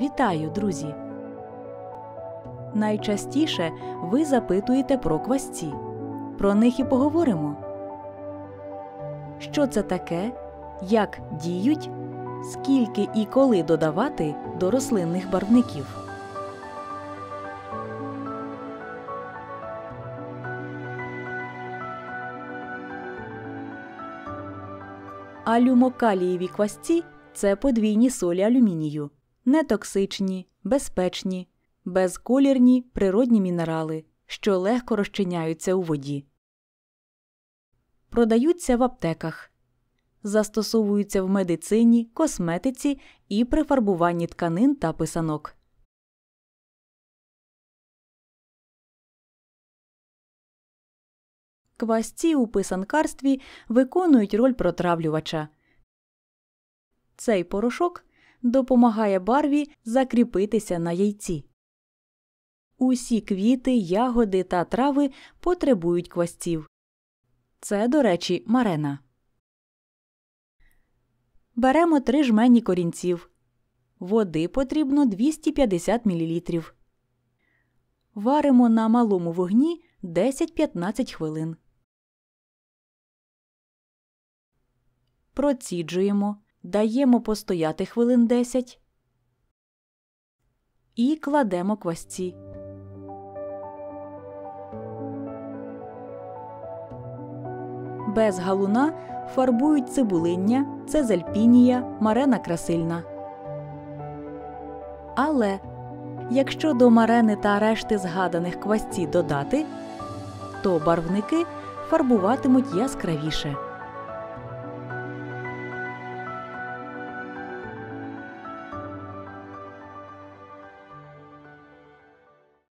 Вітаю, друзі! Найчастіше ви запитуєте про квасці. Про них і поговоримо. Що це таке? Як діють? Скільки і коли додавати до рослинних барвників? Алюмокалієві квасці це подвійні солі алюмінію, нетоксичні, безпечні, безколірні природні мінерали, що легко розчиняються у воді. Продаються в аптеках. Застосовуються в медицині, косметиці і при фарбуванні тканин та писанок. Квасці у писанкарстві виконують роль протравлювача. Цей порошок допомагає барві закріпитися на яйці. Усі квіти, ягоди та трави потребують квасців. Це, до речі, марена. Беремо три жмені корінців. Води потрібно 250 мл. Варимо на малому вогні 10-15 хвилин. Проціджуємо, даємо постояти хвилин 10 і кладемо квасці. Без галуна фарбують цибулиння, цезельпінія, марена красильна. Але якщо до марени та решти згаданих квасці додати, то барвники фарбуватимуть яскравіше.